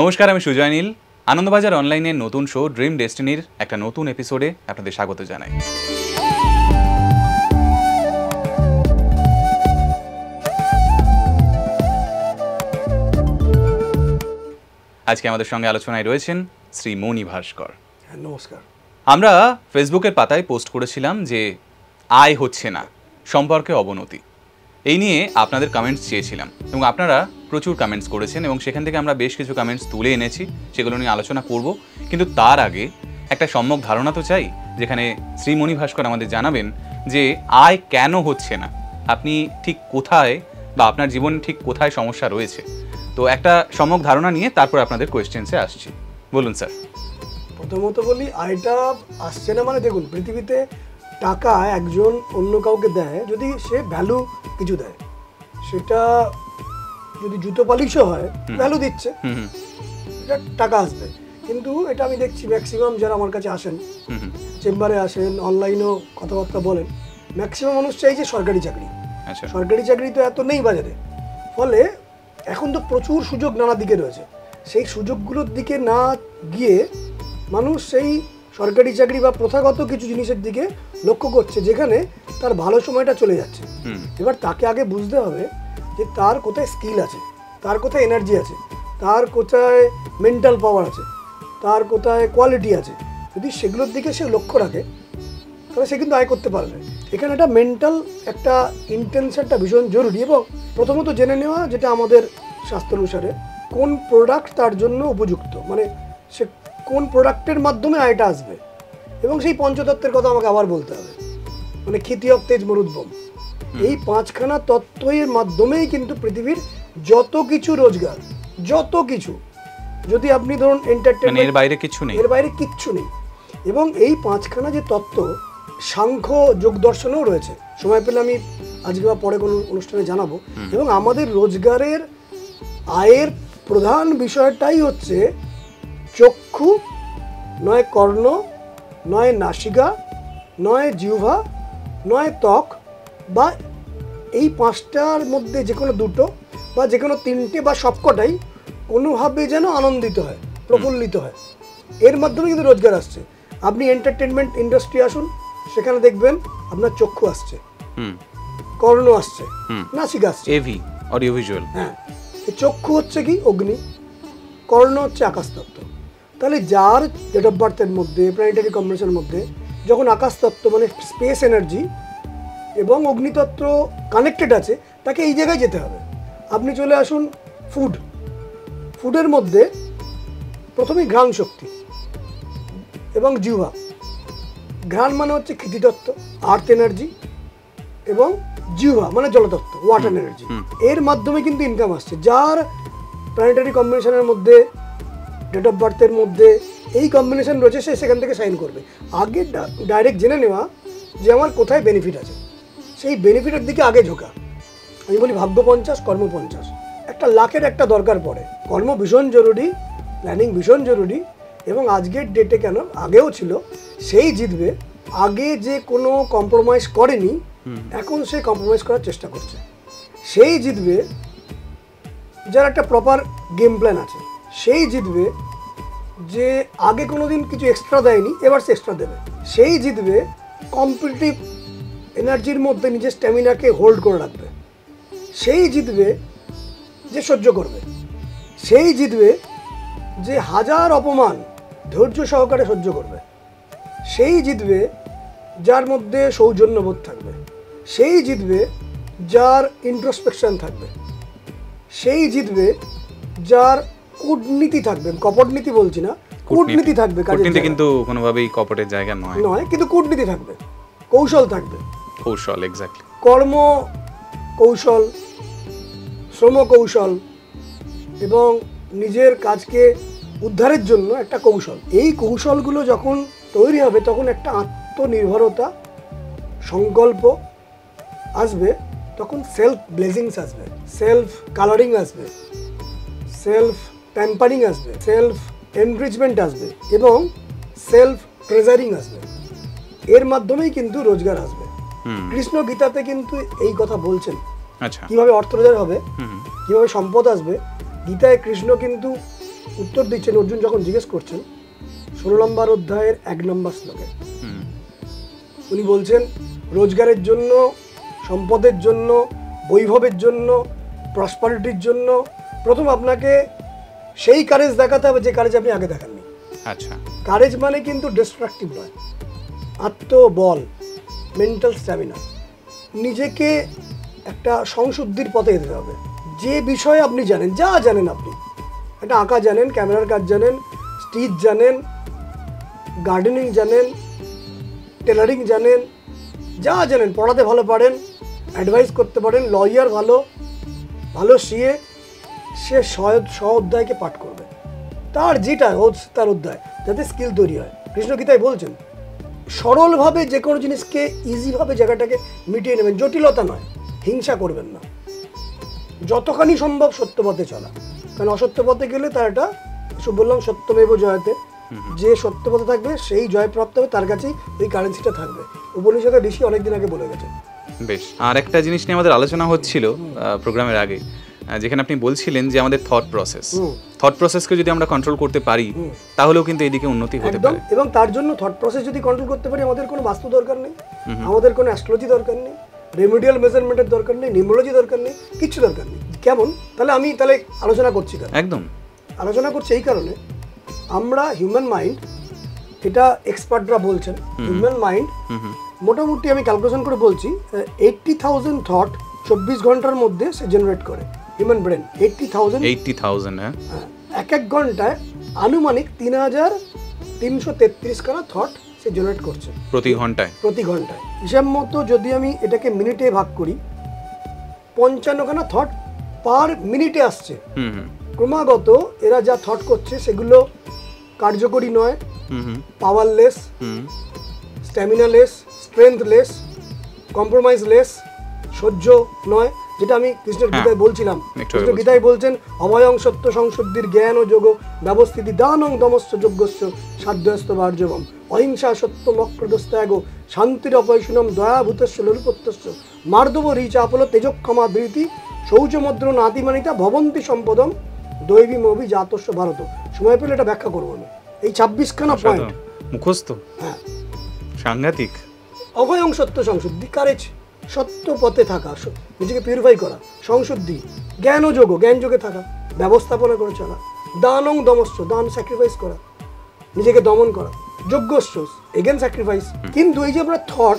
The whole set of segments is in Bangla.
নমস্কার আমি সুজয় নীল। আনন্দবাজার অনলাইনের নতুন শো ড্রিম ডেস্টিনির একটা নতুন এপিসোডে আপনাদের স্বাগত জানাই। আজকে আমাদের সঙ্গে আলোচনায় রয়েছেন শ্রী মণি ভাস্কর। হ্যাঁ নমস্কার। আমরা ফেসবুকের পাতায় পোস্ট করেছিলাম যে আয় হচ্ছে না সম্পর্কে অবনতি। এই নিয়ে আপনাদের কমেন্টস চেয়েছিলাম এবং আপনারা প্রচুর কমেন্টস করেছেন এবং সেখান থেকে আমরা বেশ কিছু কমেন্টস তুলে এনেছি, সেগুলো নিয়ে আলোচনা করব। কিন্তু তার আগে একটা সম্যক ধারণা তো চাই, যেখানে শ্রীমণি ভাস্কর আমাদের জানাবেন যে আয় কেন হচ্ছে না? আপনি ঠিক কোথায় বা আপনার জীবন ঠিক কোথায় সমস্যা রয়েছে? তো একটা সম্যক ধারণা নিয়ে তারপর আপনাদের কোয়েশ্চেন্সে আসছি। বলুন স্যার। প্রথমত বলি, আয়টা আসছে না মানে দেখুন, পৃথিবীতে টাকা একজন অন্য কাউকে দেয় যদি সে ভ্যালু কিছু দেয়, সেটা যদি জুতো পালিশও হয় ভ্যালু দিচ্ছে। এটা টাকা আসবে। কিন্তু এটা আমি দেখছি ম্যাক্সিমাম যারা আমার কাছে আসেন চেম্বারে আসেন অনলাইনেও কথাবার্তা বলেন ম্যাক্সিমাম মানুষ চাইছে সরকারি চাকরি। আচ্ছা। সরকারি চাকরি তো এত নেই বাজারে। ফলে এখন তো প্রচুর সুযোগ নানা দিকে রয়েছে। সেই সুযোগগুলোর দিকে না গিয়ে মানুষ সেই সরকারি চাকরি বা প্রথাগত কিছু জিনিসের দিকে লক্ষ্য করছে যেখানে তার ভালো সময়টা চলে যাচ্ছে। হুম। এবার তাকে আগে বুঝতে হবে যে তার কোথায় স্কিল আছে, তার কোথায় এনার্জি আছে, তার কোথায় মেন্টাল পাওয়ার আছে, তার কোথায় কোয়ালিটি আছে, যদি সেগুলোর দিকে সে লক্ষ্য রাখে, তাহলে সে কিন্তু আয় করতে পারবে এখানে একটা মেন্টাল একটা ইন্টেনশনটা ভীষণ জরুরি এবং প্রথমত জেনে নেওয়া যেটা আমাদের স্বাস্থ্য অনুসারে, কোন প্রোডাক্ট তার জন্য উপযুক্ত? মানে সে কোন প্রোডাক্টের মাধ্যমে আয়টা আসবে? এবং সেই পঞ্চতত্ত্বের কথা আমাকে আবার বলতে হবে। মানে অব তেজ মরুদ্বম এই পাঁচখানা তত্ত্বের মাধ্যমেই কিন্তু পৃথিবীর যত কিছু রোজগার যত কিছু যদি আপনি ধরুন মানে এর বাইরে কিছু নেই। এর বাইরে কিচ্ছু নেই। এবং এই পাঁচখানা যে তত্ত্ব সাংখ্য যোগ দর্শনেও রয়েছে। সময় পেলে আমি আজকে বা পরে কোনো অনুষ্ঠানে জানাব। এবং আমাদের রোজগারের আয়ের প্রধান বিষয়টাই হচ্ছে চক্ষু নয় কর্ণ নয় নাসিকা নয় জিহ্বা নয় ত্বক বা এই পাঁচটার মধ্যে যে কোনো দুটো বা যে কোনো তিনটে বা সবকটাই কোনোভাবে যেন আনন্দিত হয় প্রফুল্লিত হয়। এর মাধ্যমে কিন্তু রোজগার আসছে। আপনি এন্টারটেনমেন্ট ইন্ডাস্ট্রি আসুন সেখানে দেখবেন আপনার চক্ষু আসছে। হুম। কর্ণ আসছে। হুম। নাসিকা আসছে। এভি অডিও ভিজুয়াল হ্যাঁ। চক্ষু হচ্ছে কি? অগ্নি। কর্ণ হচ্ছে আকাশতত্ত্ব। তাহলে যার ডেট অফ বার্থের মধ্যে প্ল্যানেটারি কম্বিনেশনের মধ্যে যখন আকাশতত্ত্ব মানে স্পেস এনার্জি এবং অগ্নিতত্ত্ব কানেক্টেড আছে তাকে এই জায়গায় যেতে হবে। আপনি চলে আসুন ফুড ফুডের মধ্যে প্রথমেই ঘ্রাণ শক্তি এবং জিহ্বা। ঘ্রাণ মানে হচ্ছে ক্ষিতিতত্ত্ব আর্থ এনার্জি এবং জিহ্বা মানে জলতত্ত্ব ওয়াটার এনার্জি এর মাধ্যমে কিন্তু ইনকাম আসছে। যার প্ল্যানেটারি কম্বিনেশনের মধ্যে ডেট অফ বার্থের মধ্যে এই কম্বিনেশন রয়েছে সে সেখান থেকে সাইন করবে। আগে ডাইরেক্ট জেনে নেওয়া যে আমার কোথায় বেনিফিট আছে। সেই বেনিফিটের দিকে আগে ঝোঁকা। আমি বলি ভাগ্য পঞ্চাশ কর্ম পঞ্চাশ। একটা লাখের একটা দরকার পড়ে। কর্ম ভীষণ জরুরি প্ল্যানিং ভীষণ জরুরি এবং আজকের ডেটে কেন? আগেও ছিল। সেই জিতবে। আগে যে কোনো কম্প্রোমাইজ করেনি এখন সে কম্প্রোমাইজ করার চেষ্টা করছে। সেই জিতবে যার একটা প্রপার গেম প্ল্যান আছে। সেই জিতবে যে আগে কোনো দিন কিছু এক্সট্রা দেয়নি এবার সে এক্সট্রা দেবে। সেই জিতবে কম্পিটিটিভ এনার্জির মধ্যে নিজের স্ট্যামিনাকে হোল্ড করে রাখবে। সেই জিতবে যে সহ্য করবে। সেই জিতবে যে হাজার অপমান ধৈর্য সহকারে সহ্য করবে। সেই জিতবে যার মধ্যে সৌজন্যবোধ থাকবে। সেই জিতবে যার ইন্ট্রোস্পেকশন থাকবে। সেই জিতবে যার কূটনীতি থাকবে। কপটনীতি বলছি না কূটনীতি। থাকবে কূটনীতি কিন্তু কোনোভাবেই কপটের জায়গা নয়। নয় কিন্তু কূটনীতি থাকবে। কৌশল থাকবে। কৌশল এক্স্যাক্টলি কর্ম কৌশল শ্রম কৌশল এবং নিজের কাজকে উদ্ধারের জন্য একটা কৌশল। এই কৌশলগুলো যখন তৈরি হবে, তখন একটা আত্মনির্ভরতা সংকল্প আসবে, তখন সেলফ ব্লেজিংস আসবে সেলফ কালারিং আসবে সেলফ প্যাম্পারিং আসবে সেলফ এনরিচমেন্ট আসবে এবং সেলফ ট্রেজারিং আসবে। এর মাধ্যমেই কিন্তু রোজগার আসবে। কৃষ্ণ গীতাতে কিন্তু এই কথা বলছেন। আচ্ছা। কীভাবে অর্থ রোজগার হবে কীভাবে সম্পদ আসবে গীতায় কৃষ্ণ কিন্তু উত্তর দিচ্ছেন অর্জুন যখন জিজ্ঞেস করছেন ষোলো নম্বর অধ্যায়ের এক নম্বর শ্লোকে। উনি বলছেন রোজগারের জন্য সম্পদের জন্য বৈভবের জন্য প্রসপারিটির জন্য প্রথম আপনাকে সেই কারেজ দেখাতে হবে যে কারেজ আপনি আগে দেখাননি। আচ্ছা। কারেজ মানে কিন্তু ডিস্ট্রাকটিভ নয়। আত্মবল। মেন্টাল স্ট্যামিনা নিজেকে একটা সংশুদ্ধির পথে যেতে হবে। যে বিষয়ে আপনি জানেন, যা জানেন আপনি। একটা আঁকা জানেন, ক্যামেরার কাজ জানেন স্টিচ জানেন, গার্ডেনিং জানেন, টেলারিং জানেন, যা জানেন, পড়াতে ভালো পারেন অ্যাডভাইস করতে পারেন লয়ার ভালো ভালো সিয়ে সে স্ব অধ্যায়কে পাঠ করবে। তার যেটা, তার অধ্যায়, যাতে স্কিল তৈরি হয়। কৃষ্ণ গীতায় বলছেন? সরলভাবে যে কোনো জিনিসকে ইজিভাবে জায়গাটাকে মিটিয়ে নেবেন। জটিলতা নয়, হিংসা করবেন না। যতখানি সম্ভব সত্য পথে চলা। কারণ অসত্য পথে গেলে তার এসব বললাম সত্যমেব জয়তে। যে সত্য পথে থাকবে, সেই জয় প্রাপ্ত হবে, তার কাছেই ওই কারেন্সিটা থাকবে। উপনিষদে ঋষি অনেকদিন আগে বলে গেছে বেশ আর একটা জিনিস নিয়ে আমাদের আলোচনা হচ্ছিল প্রোগ্রামের আগে। যেখানে আপনি বলছিলেন যে আমাদের থট প্রসেস। থট প্রসেসকে যদি আমরা কন্ট্রোল করতে পারি তাহলেও কিন্তু এদিকে উন্নতি হতে পারে। এবং তার জন্য থট প্রসেস যদি কন্ট্রোল করতে পারি আমাদের কোনো বাস্তু দরকার নেই। আমাদের কোনো অ্যাস্ট্রোলজি দরকার নেই। রেমিডিয়াল মেজারমেন্টের দরকার নেই নিউমোলজি দরকার নেই কিচ্ছু দরকার নেই। কেমন? তাহলে আমি তাহলে আলোচনা করছি একদম। আলোচনা করছি এই কারণে আমরা হিউম্যান মাইন্ড এটা এক্সপার্টরা বলছেন হিউম্যান মাইন্ড মোটামুটি আমি ক্যালকুলেশন করে বলছি এইটটি থাউজেন্ড থট চব্বিশ ঘণ্টার মধ্যে সে জেনারেট করে। Human brain eighty thousand eighty thousand হ্যাঁ। এক এক ঘন্টায় আনুমানিক তিন হাজার তিনশো তেত্রিশ খানা থট সে জেনারেট করছে। প্রতি ঘন্টায়? প্রতি ঘন্টায়। হিসাব মতো যদি আমি এটাকে মিনিটে ভাগ করি পঞ্চান্ন পঞ্চান্নখানা থট পার মিনিটে আসছে। হুম হুম। ক্রমাগত এরা যা থট করছে সেগুলো কার্যকরী নয় পাওয়ারলেস স্ট্যামিনালেস স্ট্রেংথলেস কম্প্রোমাইজলেস সহ্য নয়। যেটা আমি কৃষ্ণের হ্যাঁ, গীতায় বলছিলাম। কৃষ্ণ গীতায় বলছেন অভয়ং সত্য সংশুদ্ধির জ্ঞান ও যোগ ব্যবস্থিতি দানং দমস্য যজ্ঞস্য সাধ্যস্ত বার্যবম অহিংসা সত্য মক্রদস্ত্যাগ শান্তির অপয়সুনম দয়াভূতস্য ললিপত্যস্য মার্দব রিচাপল তেজক্ষমা ধৃতি শৌচমদ্র নাতিমানিতা ভবন্তি সম্পদম দৈবী মবি জাতস্য ভারত। সময় পেলে এটা ব্যাখ্যা করব আমি। এই ছাব্বিশখানা পয়েন্ট মুখস্থ। হ্যাঁ। সাংঘাতিক। অভয়ং সত্য সংশুদ্ধি কারেজ সত্য পথে থাকা নিজেকে পিউরিফাই করা সংশুদ্ধি জ্ঞান ও যোগ জ্ঞান যোগে থাকা ব্যবস্থাপনা করে চলা দানং দমস্য দান স্যাক্রিফাইস করা নিজেকে দমন করা যজ্ঞস্য এগেন স্যাক্রিফাইস কিন্তু এই যে আমরা থট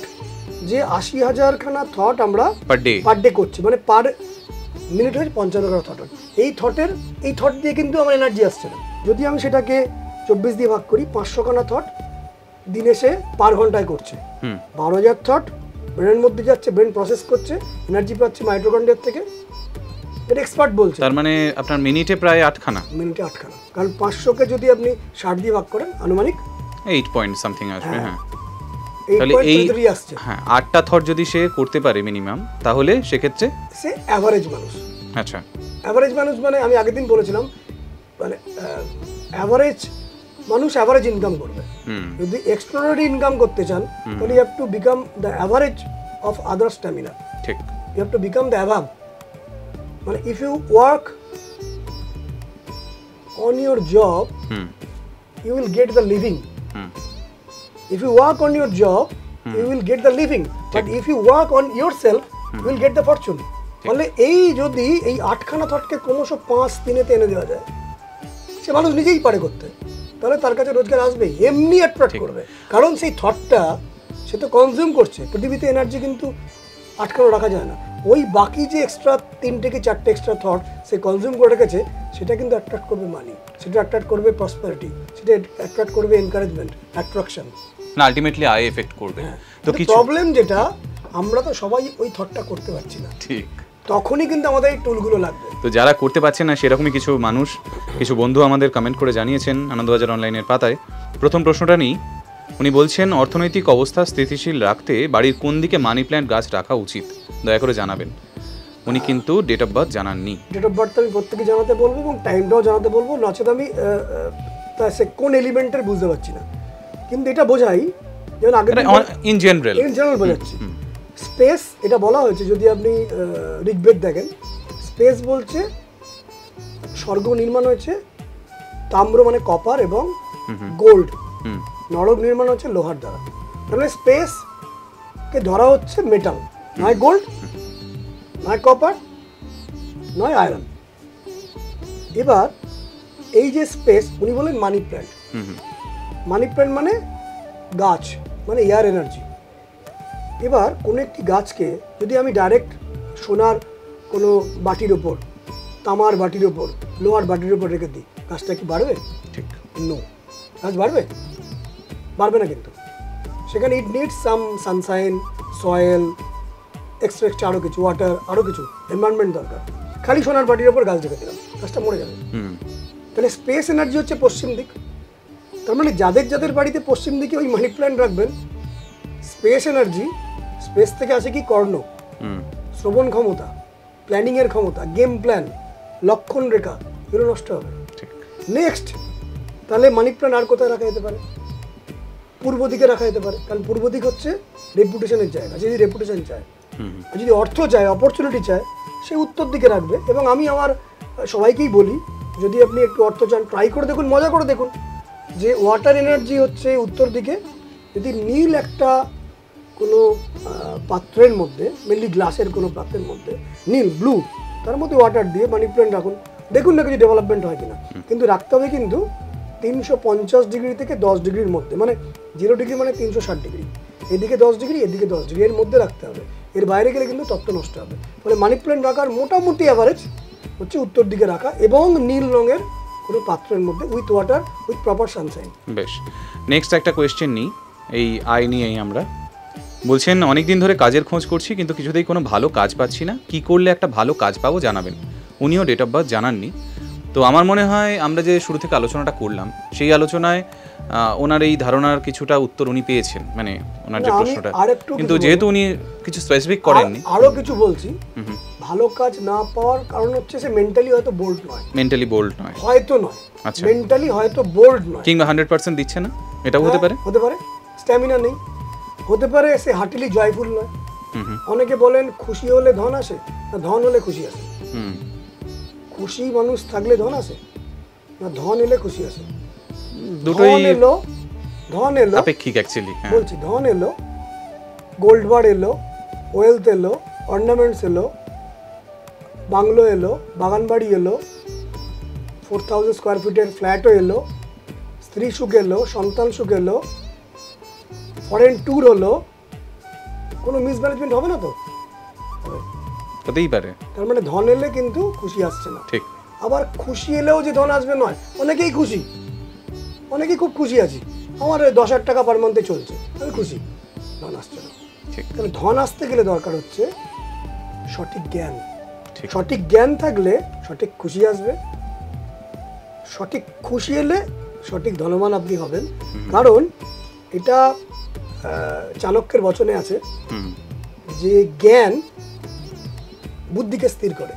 যে আশি হাজারখানা থট আমরা পার ডে করছি মানে পার মিনিট হচ্ছে পঞ্চান্ন খানা থট এই থটের এই থট দিয়ে কিন্তু আমার এনার্জি আসছে না। যদি আমি সেটাকে চব্বিশ দিয়ে ভাগ করি পাঁচশো খানা থট দিনে সে পার ঘন্টায় করছে। বারো হাজার থট ব্রেনের মধ্যে যাচ্ছে ব্রেন প্রসেস করছে এনার্জি পাচ্ছে মাইট্রোকন্ড্রিয়ার থেকে। এটা এক্সপার্ট বলছে। তার মানে আপনার মিনিটে প্রায় আটখানা। মিনিটে আটখানা। কারণ পাঁচশোকে যদি আপনি ষাট দিয়ে ভাগ করেন আনুমানিক এইট পয়েন্ট সামথিং আসবে হ্যাঁ। তাহলে এই হ্যাঁ আটটা থট যদি সে করতে পারে মিনিমাম তাহলে সেক্ষেত্রে সে অ্যাভারেজ মানুষ। আচ্ছা। অ্যাভারেজ মানুষ মানে আমি আগের দিন বলেছিলাম মানে অ্যাভারেজ মানুষ অ্যাভারেজ ইনকাম করবে। যদি এক্সট্রনারি ইনকাম করতে চান তাহলে you have to become the average of other stamina ঠিক। You have to become the অ্যাভাব মানে if you work on your job you will get the living if you work on your job you will get the living but if you work on yourself you will get the fortune ফলে এই যদি এই আটখানা থটকে ক্রমশ পাঁচ দিনেতে এনে দেওয়া যায় সে মানুষ নিজেই পারে করতে। তাহলে তার কাছে রোজগার আসবে এমনি অ্যাট্রাক্ট করবে। কারণ সেই থটটা সে তো কনজিউম করছে পৃথিবীতে এনার্জি কিন্তু আটকানো রাখা যায় না। ওই বাকি যে এক্সট্রা তিনটে কি চারটে এক্সট্রা থট সে কনজিউম করে রেখেছে সেটা কিন্তু অ্যাট্রাক্ট করবে মানি সেটা অ্যাট্রাক্ট করবে প্রসপারিটি সেটা অ্যাট্রাক্ট করবে এনকারেজমেন্ট অ্যাট্রাকশন না আলটিমেটলি আই এফেক্ট করবে। তো কিছু প্রবলেম যেটা আমরা তো সবাই ওই থটটা করতে পারছি না। ঠিক। তখনই কিন্তু আমাদের এই টুলগুলো লাগবে। তো যারা করতে পারছেন না সেরকমই কিছু মানুষ কিছু বন্ধু আমাদের কমেন্ট করে জানিয়েছেন আনন্দবাজার অনলাইনের পাতায়। প্রথম প্রশ্নটা নিই। উনি বলছেন অর্থনৈতিক অবস্থা স্থিতিশীল রাখতে বাড়ির কোন দিকে মানি প্ল্যান্ট গাছ রাখা উচিত? দয়া করে জানাবেন। উনি কিন্তু ডেট অফ বার্থ জানাননি। ডেট অফ বার্থ আমি প্রত্যেকে জানাতে বলব এবং টাইমটাও জানাতে বলব। নচেত আমি তা সে কোন এলিমেন্টের বুঝতে পারছি না। কিন্তু এটা বোঝাই যেমন আগে ইন জেনারেল ইন জেনারেল বোঝাচ্ছি। স্পেস এটা বলা হয়েছে যদি আপনি ঋগ্বেদ দেখেন স্পেস বলছে স্বর্গ নির্মাণ হয়েছে তাম্র মানে কপার এবং গোল্ড। নরক নির্মাণ হচ্ছে লোহার দ্বারা। তাহলে স্পেসকে ধরা হচ্ছে মেটাল নয় গোল্ড নয় কপার নয় আয়রন এবার এই যে স্পেস উনি বলেন মানি প্ল্যান্ট মানি প্ল্যান্ট মানে গাছ মানে এয়ার এনার্জি এবার কোনো একটি গাছকে যদি আমি ডাইরেক্ট সোনার কোনো বাটির ওপর তামার বাটির ওপর লোহার বাটির ওপর রেখে দিই গাছটা কি বাড়বে? ঠিক। নো গাছ বাড়বে? বাড়বে না কিন্তু। সেখানে it need some sunshine soil extra extra আরও কিছু ওয়াটার আরও কিছু এনভায়রনমেন্ট দরকার। খালি সোনার বাটির ওপর গাছ রেখে দিলাম গাছটা মরে যাবে। তাহলে স্পেস এনার্জি হচ্ছে পশ্চিম দিক। তার মানে যাদের যাদের বাড়িতে পশ্চিম দিকে ওই মানি প্ল্যান্ট রাখবেন স্পেস এনার্জি স্পেস থেকে আসে কি কর্ণ? হুম। শ্রবণ ক্ষমতা প্ল্যানিংয়ের ক্ষমতা গেম প্ল্যান লক্ষণ রেখা এগুলো নষ্ট হবে। নেক্সট তাহলে মানি প্ল্যান্ট আর কোথায় রাখা যেতে পারে? পূর্ব দিকে রাখা যেতে পারে। কারণ পূর্ব দিক হচ্ছে রেপুটেশনের জায়গা যদি রেপুটেশন চায় যদি অর্থ চায় অপরচুনিটি চায় সে উত্তর দিকে রাখবে। এবং আমি আমার সবাইকেই বলি যদি আপনি একটু অর্থ চান ট্রাই করে দেখুন মজা করে দেখুন যে ওয়াটার এনার্জি হচ্ছে উত্তর দিকে। যদি নীল একটা কোনো পাত্রের মধ্যে মেনলি গ্লাসের কোনো পাত্রের মধ্যে নীল ব্লু তার মধ্যে ওয়াটার দিয়ে মানি প্ল্যান্ট রাখুন। দেখুন না কিছু ডেভেলপমেন্ট হয় কিনা। কিন্তু রাখতে হবে কিন্তু তিনশো পঞ্চাশ ডিগ্রি থেকে দশ ডিগ্রির মধ্যে মানে জিরো ডিগ্রি মানে তিনশো ষাট ডিগ্রি এদিকে দশ ডিগ্রি এদিকে দশ ডিগ্রি এর মধ্যে রাখতে হবে। এর বাইরে গেলে কিন্তু তত্ত্ব নষ্ট হবে। ফলে মানি প্ল্যান্ট রাখার মোটামুটি অ্যাভারেজ হচ্ছে উত্তর দিকে রাখা এবং নীল রঙের কোনো পাত্রের মধ্যে with water with proper sunshine বেশ। নেক্সট একটা কোয়েশ্চেন নিই এই আয় নিয়েই আমরা। বলছেন অনেক দিন ধরে কাজের খোঁজ করছি কিন্তু কিছুতেই কোনো ভালো কাজ পাচ্ছি না। কি করলে একটা ভালো কাজ পাবো জানাবেন। উনিও ডেট অফ বার্থ জানাননি। তো আমার মনে হয় আমরা যে শুরু থেকে আলোচনাটা করলাম সেই আলোচনায় ওনার এই ধারণার কিছুটা উত্তর উনি পেয়েছেন মানে ওনার যে প্রশ্নটা। কিন্তু যেহেতু উনি কিছু স্পেসিফিক করেননি। আরও কিছু বলছি। ভালো কাজ না পাওয়ার কারণ হচ্ছে সে মেন্টালি হয়তো বোল্ড নয়। মেন্টালি বোল্ড নয়। হয়তো নয়। আচ্ছা। মেন্টালি হয়তো বোল্ড নয়। কিংবা হান্ড্রেড পার্সেন্ট দিচ্ছে না? এটাও হতে হ্যাঁ, পারে? হতে পারে। স্ট্যামিনা নেই। হতে পারে সে হার্টিলি জয়ফুল নয়। অনেকে বলেন খুশি হলে ধন আসে না ধন হলে খুশি আসে। খুশি মানুষ থাকলে ধন আসে না ধন এলে খুশি আসে। দুটোই ধন এলো ধন এলো আপেক্ষিক অ্যাকচুয়ালি বলছি ধন এলো গোল্ড বার এলো ওয়েলথ এলো অর্নামেন্টস এলো বাংলো এলো বাগান বাড়ি এলো ফোর থাউজেন্ড স্কোয়ার ফিটের ফ্ল্যাটও এলো স্ত্রী সুখ এলো সন্তান সুখ এলো ফরেন ট্যুর হলো কোনো মিসম্যানেজমেন্ট হবে না তো। হতেই পারে। তার মানে ধন এলে কিন্তু খুশি আসছে না। ঠিক। আবার খুশি এলেও যে ধন আসবে নয় অনেকেই খুশি। অনেকেই খুব খুশি আছি। আমার দশ হাজার টাকা পার মান্থে চলছে আমি খুশি। ধন আসছে না। ঠিক। তাহলে ধন আসতে গেলে দরকার হচ্ছে সঠিক জ্ঞান। ঠিক। সঠিক জ্ঞান থাকলে সঠিক খুশি আসবে। সঠিক খুশি এলে সঠিক ধনবান আপনি হবেন। কারণ এটা চাণক্যের বচনে আছে যে জ্ঞান বুদ্ধিকে স্থির করে।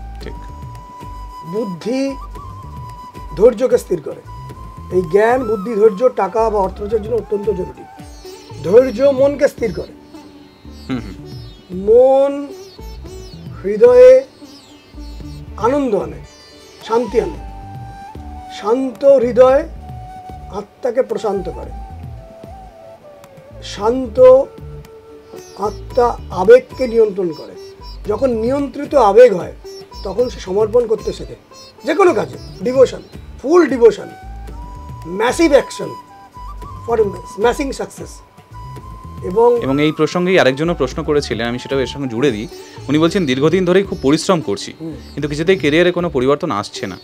বুদ্ধি ধৈর্যকে স্থির করে। এই জ্ঞান বুদ্ধি ধৈর্য টাকা বা অর্থ জন্য অত্যন্ত জরুরি। ধৈর্য মনকে স্থির করে। মন হৃদয়ে আনন্দ আনে শান্তি আনে। শান্ত হৃদয় আত্মাকে প্রশান্ত করে। শান্ত আত্মা আবেগকে নিয়ন্ত্রণ করে। যখন নিয়ন্ত্রিত আবেগ হয় তখন সে সমর্পণ করতে শেখে। যে কোনো কাজে devotion full devotion massive action for smashing success এবং এবং এই প্রসঙ্গেই আরেকজনও প্রশ্ন করেছিলেন আমি সেটাও এর সঙ্গে জুড়ে দিই। উনি বলছেন দীর্ঘদিন ধরেই খুব পরিশ্রম করছি কিন্তু কিছুতেই কেরিয়ারে কোনো পরিবর্তন আসছে না।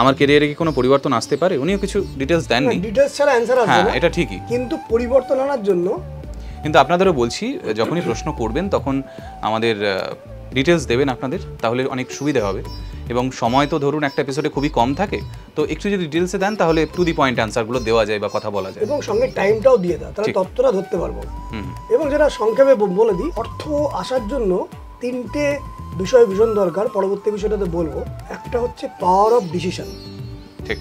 আমার কেরিয়ারে কি কোনো পরিবর্তন আসতে পারে? উনিও কিছু ডিটেলস দেননি। ডিটেলস ছাড়া অ্যান্সার আসবে হ্যাঁ না। এটা ঠিকই। কিন্তু পরিবর্তন আনার জন্য কিন্তু আপনাদেরও বলছি যখনই প্রশ্ন করবেন তখন আমাদের ডিটেলস দেবেন আপনাদের তাহলে অনেক সুবিধা হবে। এবং সময় তো ধরুন একটা এপিসোডে খুবই কম থাকে তো একটু যদি ডিটেলসে দেন তাহলে টু দি পয়েন্ট অ্যান্সারগুলো দেওয়া যায় বা কথা বলা যায়। এবং সঙ্গে টাইমটাও দিয়ে দেয় তাহলে তত্ত্বটা ধরতে পারব। এবং যেটা সংক্ষেপে বলে দিই অর্থ আসার জন্য তিনটে বিষয় ভীষণ দরকার পরবর্তী বিষয়টাতে বলব। একটা হচ্ছে পাওয়ার অফ ডিসিশন ঠিক।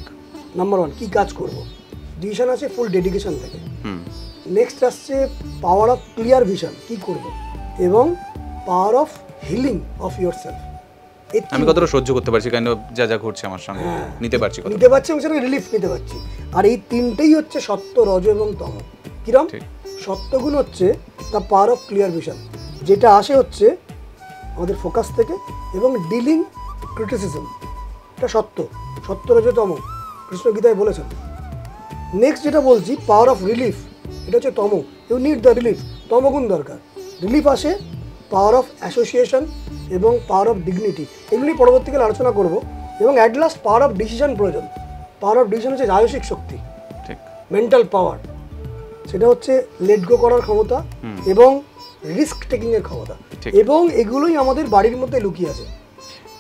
নাম্বার ওয়ান কী কাজ করব? ডিসিশন আছে ফুল ডেডিকেশন থেকে। হুম। নেক্সট আসছে পাওয়ার অফ ক্লিয়ার ভিশন কী করব? এবং power of healing of yourself আমি কতটা সহ্য করতে পারছি? কাইন্ড যা যা ঘটছে আমার সঙ্গে। নিতে পারছি নিতে পারছি এবং সেটাকে রিলিফ নিতে পারছি। আর এই তিনটেই হচ্ছে সত্য রজ এবং তম। কিরম। সত্যগুণ হচ্ছে the power of clear vision যেটা আসে হচ্ছে আমাদের ফোকাস থেকে এবং ডিলিং ক্রিটিসিজম এটা সত্য। সত্য রজতম কৃষ্ণ গীতায় বলেছেন নেক্সট যেটা বলছি পাওয়ার অফ রিলিফ এটা হচ্ছে তম ইউ নিড দ্য রিলিফ তমগুণ দরকার। রিলিফ আসে পাওয়ার অফ অ্যাসোসিয়েশন এবং পাওয়ার অফ ডিগনিটি এগুলি পরবর্তীকালে আলোচনা করব এবং at last power of decision প্রয়োজন। পাওয়ার অফ ডিসিশন হচ্ছে রাজসিক শক্তি ঠিক। মেন্টাল পাওয়ার সেটা হচ্ছে লেট গো করার ক্ষমতা এবং রিস্ক টেকিং এর ক্ষমতা। এবং এগুলোই আমাদের বাড়ির মধ্যে লুকিয়ে আছে।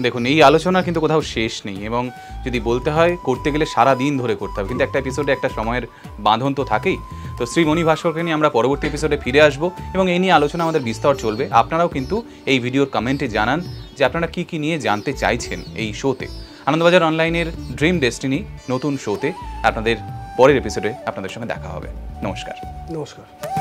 দেখুন এই আলোচনা কিন্তু কোথাও শেষ নেই এবং যদি বলতে হয় করতে গেলে সারা দিন ধরে করতে হবে। কিন্তু একটা এপিসোডে একটা সময়ের বাঁধন তো থাকেই। তো শ্রী মণি ভাস্করকে নিয়ে আমরা পরবর্তী এপিসোডে ফিরে আসব এবং এই নিয়ে আলোচনা আমাদের বিস্তর চলবে। আপনারাও কিন্তু এই ভিডিওর কমেন্টে জানান যে আপনারা কি কি নিয়ে জানতে চাইছেন এই শোতে আনন্দবাজার অনলাইনের ড্রিম ডেস্টিনি নতুন শোতে আপনাদের পরের এপিসোডে আপনাদের সঙ্গে দেখা হবে। নমস্কার। নমস্কার।